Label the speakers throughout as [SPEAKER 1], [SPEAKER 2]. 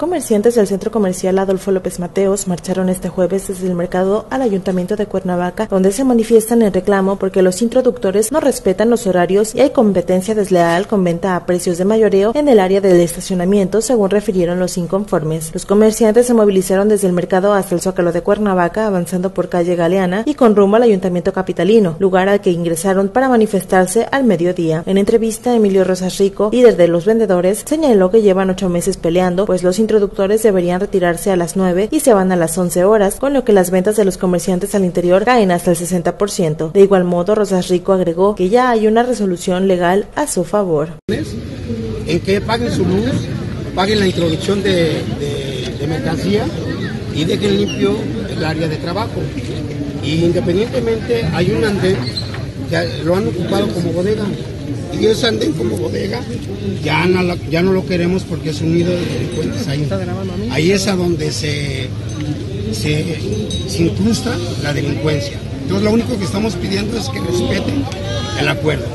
[SPEAKER 1] Comerciantes del centro comercial Adolfo López Mateos marcharon este jueves desde el mercado al ayuntamiento de Cuernavaca, donde se manifiestan en reclamo porque los introductores no respetan los horarios y hay competencia desleal con venta a precios de mayoreo en el área del estacionamiento, según refirieron los inconformes. Los comerciantes se movilizaron desde el mercado hasta el Zócalo de Cuernavaca, avanzando por calle Galeana y con rumbo al ayuntamiento capitalino, lugar al que ingresaron para manifestarse al mediodía. En entrevista, Emilio Rosas Rico, líder de los vendedores, señaló que llevan ocho meses peleando, pues los introductores deberían retirarse a las 9 y se van a las 11 horas, con lo que las ventas de los comerciantes al interior caen hasta el 60%. De igual modo, Rosas Rico agregó que ya hay una resolución legal a su favor.
[SPEAKER 2] En que paguen su luz, paguen la introducción de, de, mercancía y dejen limpio el área de trabajo. Y independientemente hay un andén que lo han ocupado como bodega y ese anden como bodega, ya no, ya no lo queremos porque es un nido de delincuentes ahí. Ahí es a donde se, se, incrusta la delincuencia. Entonces lo único que estamos pidiendo es que respeten el acuerdo.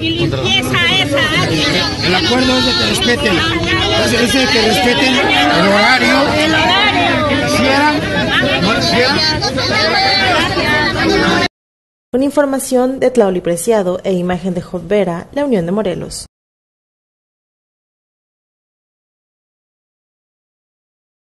[SPEAKER 3] Y limpieza esa área.
[SPEAKER 2] El acuerdo es de que respeten, es de que respeten el horario. El horario. Quisieran,
[SPEAKER 1] con información de Tlauli Preciado e imagen de Jod Vera, La Unión de Morelos.